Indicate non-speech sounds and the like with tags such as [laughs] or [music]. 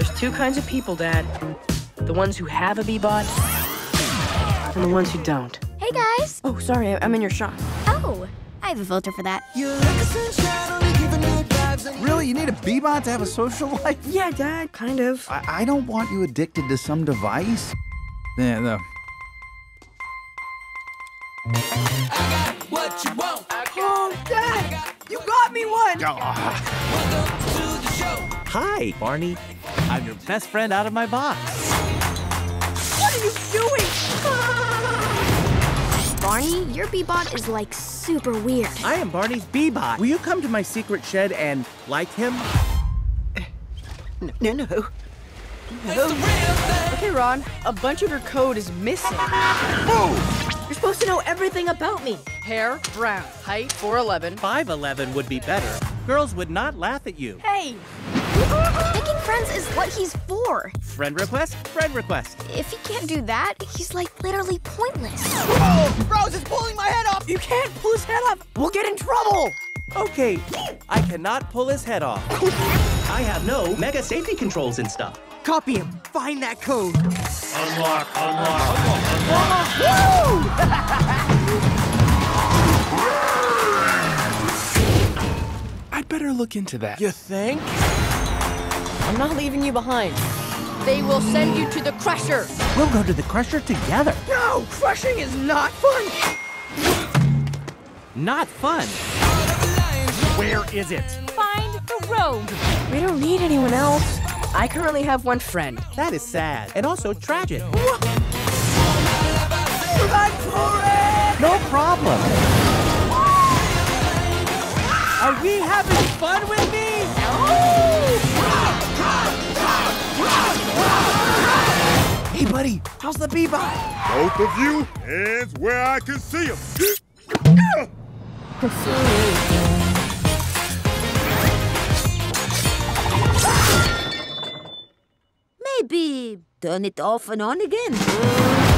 There's two kinds of people, Dad. The ones who have a B-Bot and the ones who don't. Hey guys! Oh, sorry, I'm in your shot. Oh, I have a filter for that. Really? You need a B-Bot to have a social [laughs] life? Yeah, Dad, kind of. I, I don't want you addicted to some device. Yeah, the. Oh, Dad, you got me one. Hi, Barney. I'm your best friend out of my box. What are you doing? Ah! Barney, your B-Bot is like super weird. I am Barney's B-Bot. Will you come to my secret shed and like him? No, no. Okay, Ron, a bunch of your code is missing. You're supposed to know everything about me. Hair, brown, height, 4'11. 5'11 would be better. Girls would not laugh at you. Hey, Making friends is what he's for. Friend request? Friend request. If he can't do that, he's like literally pointless. Oh, Rose is pulling my head off. You can't pull his head off. We'll get in trouble. Okay, I cannot pull his head off. [laughs] I have no mega safety controls and stuff. Copy him. Find that code. Unlock! Unlock! unlock, unlock. Woo! I'd better look into that. You think? I'm not leaving you behind. They will send you to the Crusher. We'll go to the Crusher together. No, crushing is not fun. Not fun. Where is it? Find the road. We don't need anyone else. I currently have one friend. That is sad and also tragic. Run for it! No problem. Are we having fun with me? Hey, buddy, how's the B-Bot? Both of you, hands where I can see them. Maybe turn it off and on again.